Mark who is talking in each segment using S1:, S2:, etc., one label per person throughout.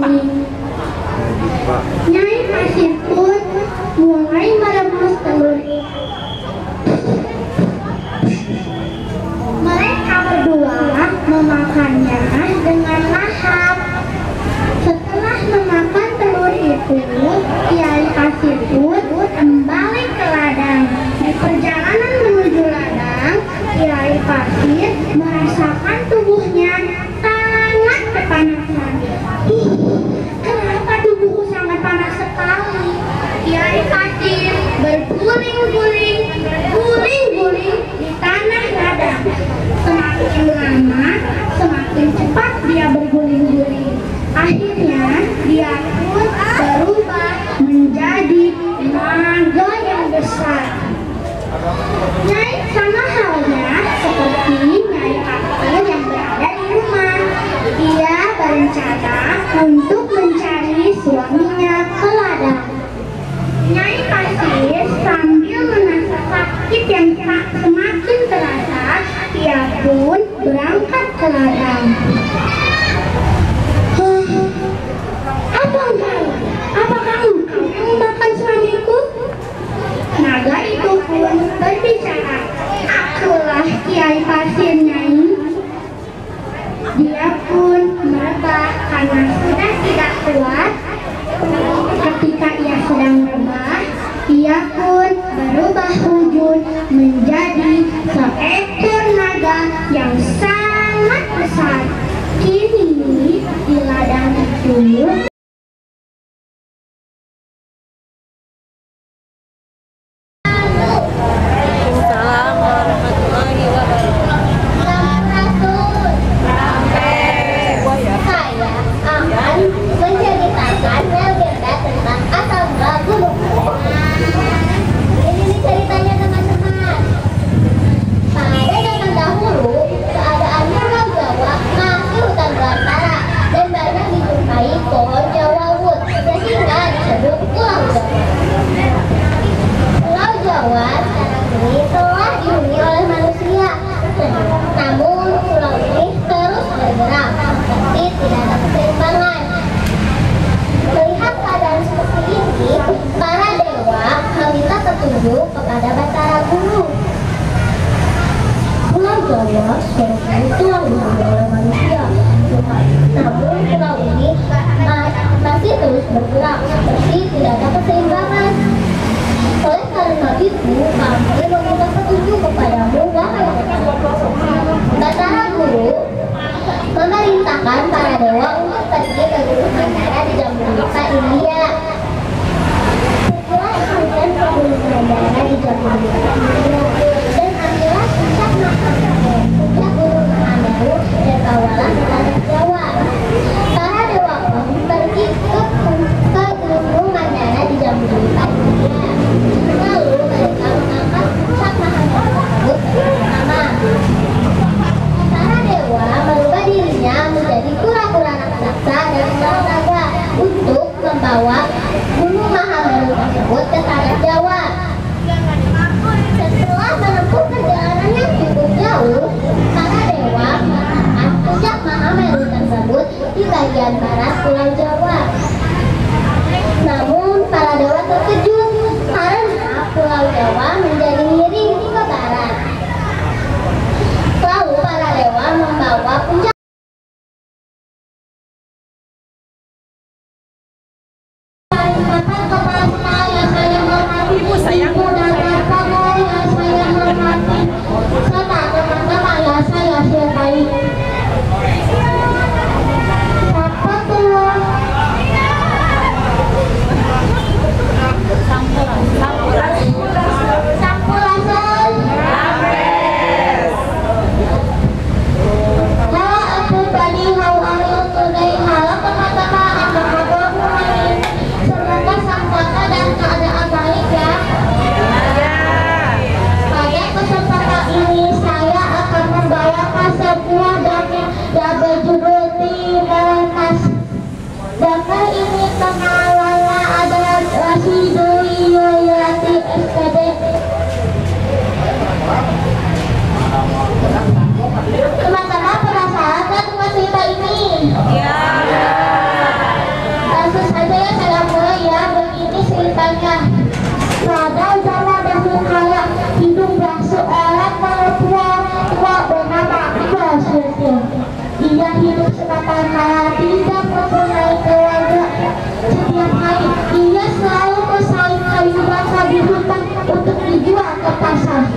S1: Pak. Nyai masih pun mulai merebus telur. Mereka berdua memakannya dengan lahap. Setelah memakan telur itu, Kiai Pasir pun kembali ke ladang. Diperjalan Bahkan para dewa untuk pergi ke Guru Mandara di Jambuluka, India. Setelah ikutan ke Guru Mandara di Jambuluka, India, dan ambillah puncak makam puncak Guru Mahameru dan
S2: kawan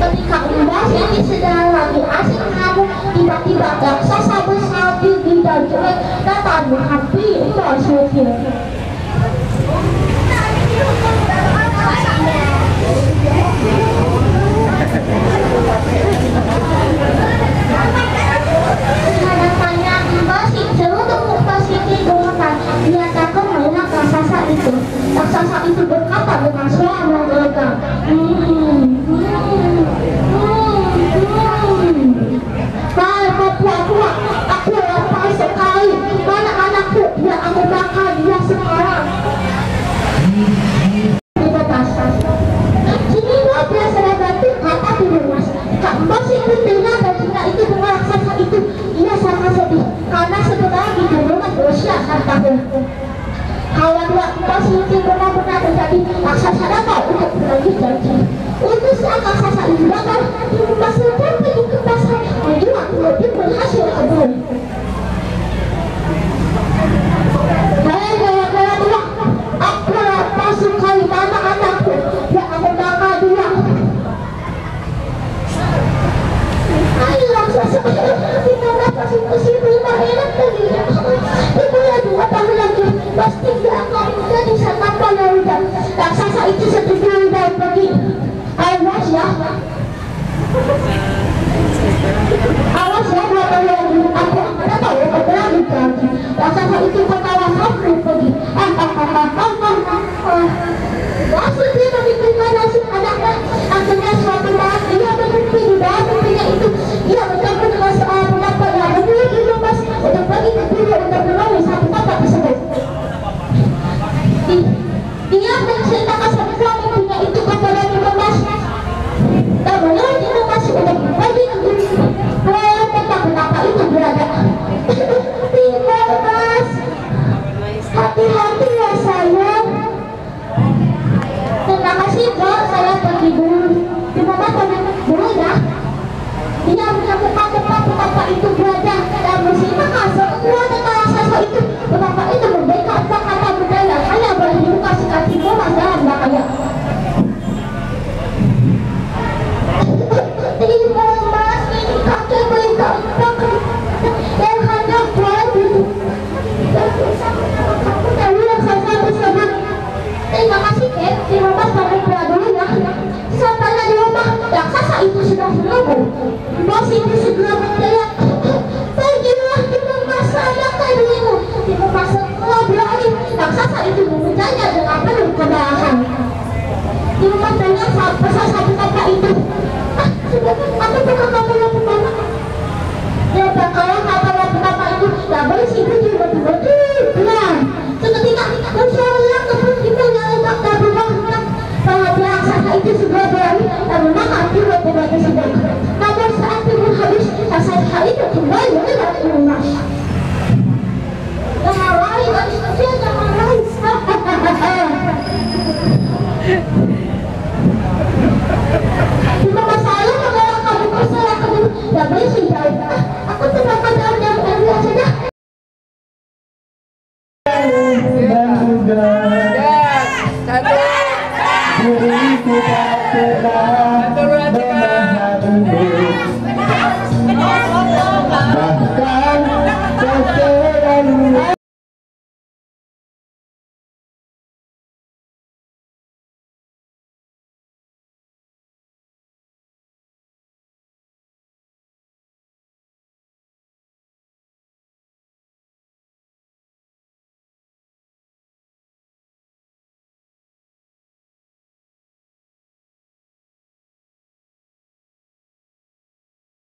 S2: Ketika Umbas ini sedang lagi asik mengadu, tiba-tiba gaksa sabun salju di dajuan datang menghampiri Umbas supir. Thank you. raksasa itu berkata dengan suara mereka,